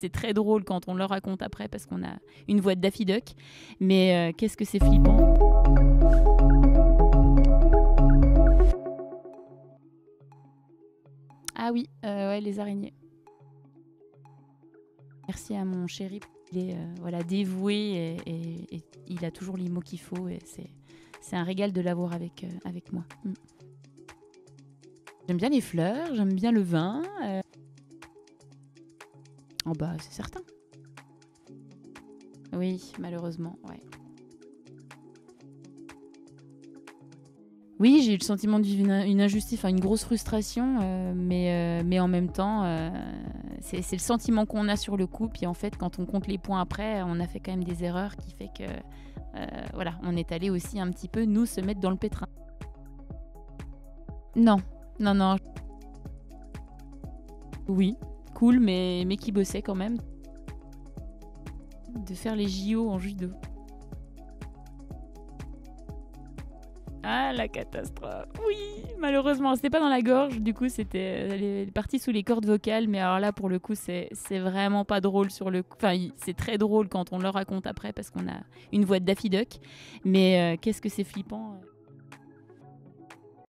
C'est très drôle quand on le raconte après parce qu'on a une voix de Daffy Duck. Mais euh, qu'est-ce que c'est flippant? Ah oui, euh, les araignées. Merci à mon chéri. Il est euh, voilà, dévoué et, il a toujours les mots qu'il faut. C'est, un régal de l'avoir avec, avec moi. Mm. J'aime bien les fleurs, j'aime bien le vin. Oh bah, c'est certain. Oui, malheureusement, ouais. Oui, j'ai eu le sentiment vivre une, injustice, enfin une grosse frustration, euh, mais, euh, mais en même temps, euh, c'est le sentiment qu'on a sur le coup. Puis en fait, quand on compte les points après, on a fait quand même des erreurs qui fait que, voilà, on est allé aussi un petit peu nous se mettre dans le pétrin. Non, non, non. Oui, cool, mais, mais qui bossait quand même. De faire les JO en judo. Ah, la catastrophe. Oui, malheureusement, c'était pas dans la gorge, du coup, c'était est partie sous les cordes vocales, mais alors là, pour le coup, c'est vraiment pas drôle sur le. Enfin, c'est très drôle quand on le raconte après parce qu'on a une voix de Daffy Duck, mais euh, qu'est-ce que c'est flippant. euh.